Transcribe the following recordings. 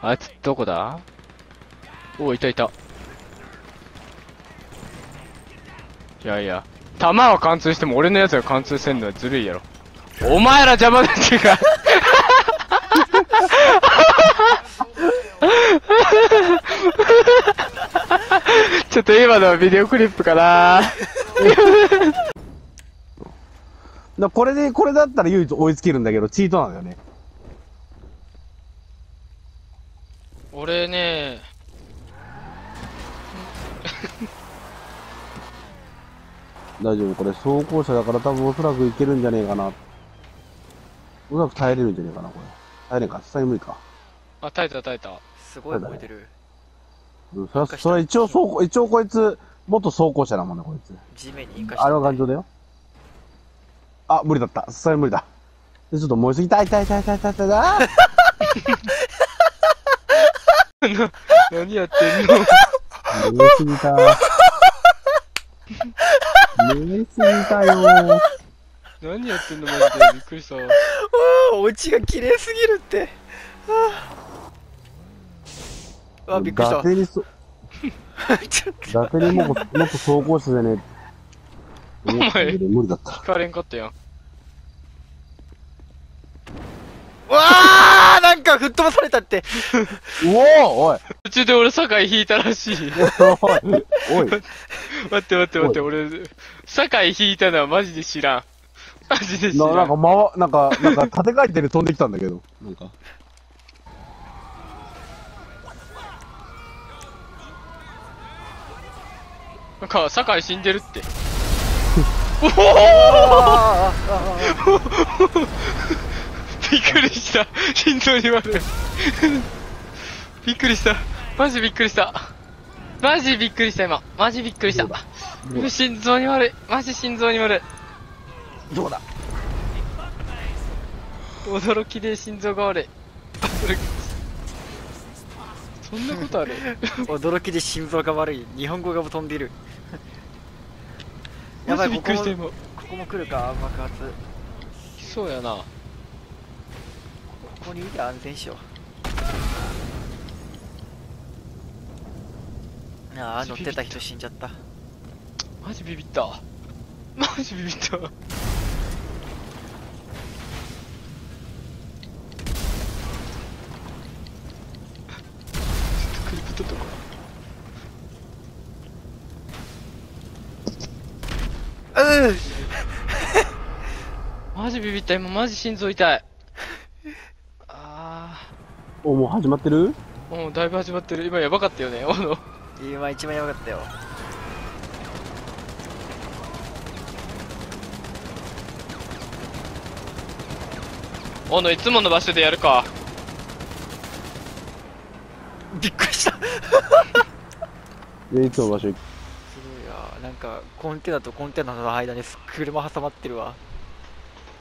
あいつ、どこだ?おおいたいた。いやいや、弾は貫通しても俺のやつが貫通せんのはずるいやろ。お前ら邪魔だっていうか。ちょっと今のはビデオクリップかな だこれで、これだったら唯一追いつけるんだけど、チートなんだよね。俺ね、大丈夫。これ走行車だから多分おそらくいけるんじゃねえかな。おそらく耐えれるんじゃねえかな、これ。耐えれんか。実際無理か。あ、耐えた耐えた。すごい燃えてる。うんそれは、それは一応走行、一応こいつ、元走行車だもんね、こいつ。地面に引火してあれは頑丈だよ。あ、無理だった。それ無理だ。でちょっと燃えすぎた。痛い痛い痛い痛い痛い痛い。何やってんの？燃えすぎた。燃えすぎたよ。何やってんの？マジでびっくりした。ああ、オチが綺麗すぎるって。あびっくりした伊達。にそ、ちょっ伊達にもっと、もっと走行車でね。お前無理だった。聞かれんかったやん。とわあなんか吹っ飛ばされたって。うおーおい途中で俺酒井引いたらしい。おい おい待って待って待って、俺、酒井引いたのはマジで知らん。マジで知な、らん。なんか、ま、なんか、なんか、縦回転で飛んできたんだけど。なんか。なんか、酒井死んでるって。ああびっくりした。心臓に悪い。びっくりした。マジびっくりした。マジびっくりした今。マジびっくりした。心臓に悪い。マジ心臓に悪い。どうだ？驚きで心臓が悪い。そんなことある？驚きで心臓が悪い。日本語が飛んでる。やばい、びっくりした今。ここも来るか、爆発。来そうやな。ここにいて安全しよう。ああ、乗ってた人死んじゃった。マジビビった。マジビビった。ちょっとクリップ取っとこうんう。マジビビった。今マジ心臓痛い。あお、もう始まってる？ー。もうだいぶ始まってる。今やばかったよね。おの。今一番やばかったよ。おの、いつもの場所でやるか。びっくりした。すで、いつも場所行く。ごいわ。なんか、コンテナとコンテナの間に車挟まってるわ。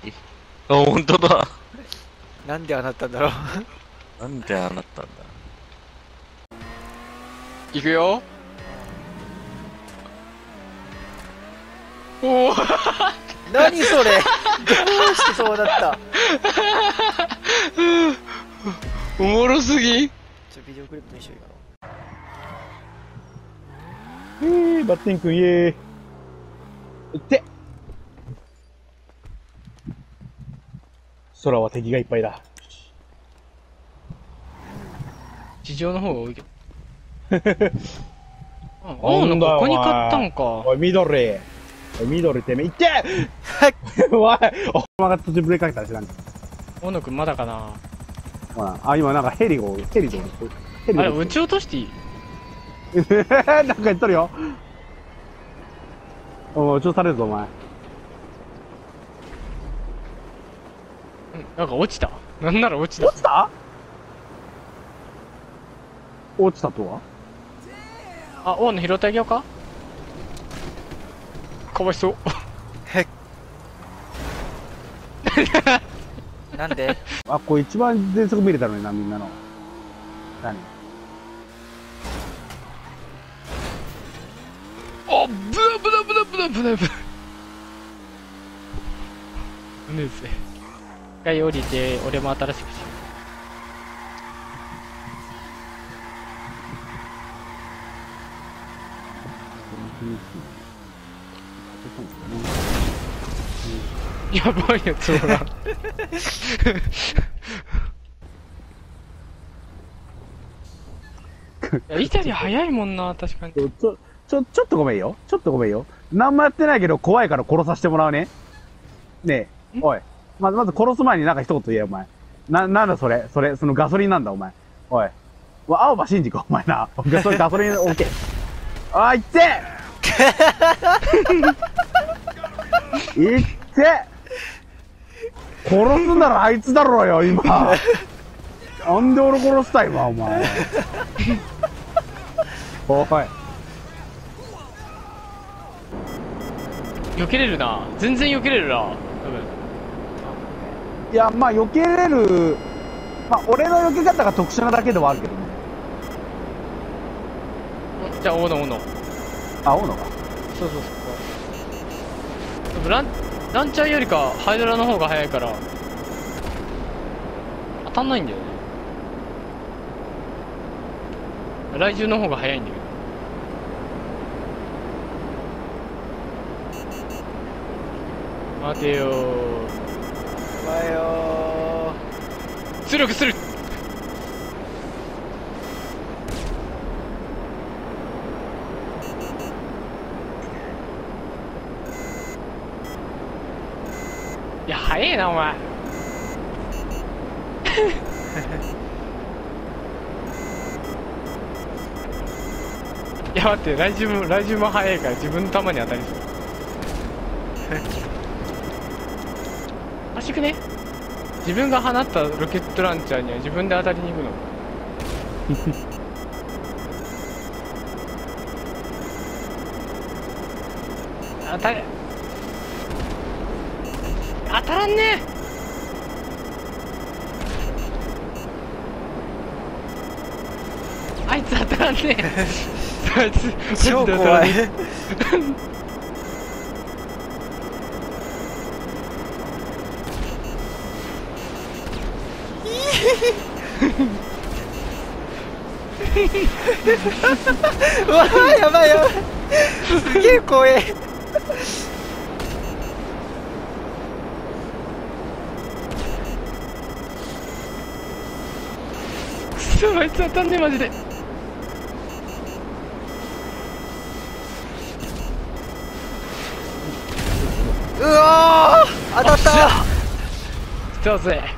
あ、本当だ。なんでああなったんだろう。なんでああなったんだ？いくよ。おお。何それ？どうしてそうだった？おもろすぎんちょ、ビデオクリップにしようかえー、バッティン君イエーイ。いって空は敵がいっぱいだ。地上の方が多いけど。あ、おのここに買ったんか。おい、緑。おい、緑てめえ、いって おい、お前が途中ブレーキかけたら知らんか大野くんまだかなほら、あ、今なんかヘリを、ヘリで、ヘリあれ、で。撃ち落としていい？なんか言っとるよ。おい、撃ち落とされるぞ、お前。うんなんか落ちた？なんなら落ちた。落ちた？落ちたとは？あ、大野拾ってあげようか？かわいそう。な。なんで？あ、これ一番全速見れたのにな、みんなの。何？あ、ブラブラブラブラブラブラ。うねぜ。一回降りて、俺も新しくしよやばいやつおらん。いやイタリア早いもんな、確かに。ちょ、ちょ、ちょ、っとごめんよ。ちょっとごめんよ。何もやってないけど怖いから殺させてもらうね。ねえ、おい。まず、まず殺す前になんか一言言えよ、お前。な、なんだそれ？それ、そのガソリンなんだ、お前。おい。青葉真司か、お前な。ガソリン、ガソリン、オッケー。あー、いって いって殺すならあいつだろうよ、今。なんで俺殺した今、お前。おい。避けれるな。全然避けれるな。多分。いや、まあ、避けれる、まあ、俺の避け方が特殊なだけではあるけどね。じゃあ、大野、大野。あ、大野か。そうそうそう。ラン、ランチャーよりか、ハイドラの方が早いから、当たんないんだよね。来獣の方が早いんだけど。待てよおはよー。出力する早えな、お前。いや、待って、来獣も、来獣も早いから自分の球に当たりそう。おかしくね自分が放ったロケットランチャーには自分で当たりに行くの。当たれ。当たらんね。あいつ当たらんね。あいつ、超怖い。ね うわーやばいやばい。すげえ怖えあいつ当たんねえ、マジで。うわー当たった来たぜ。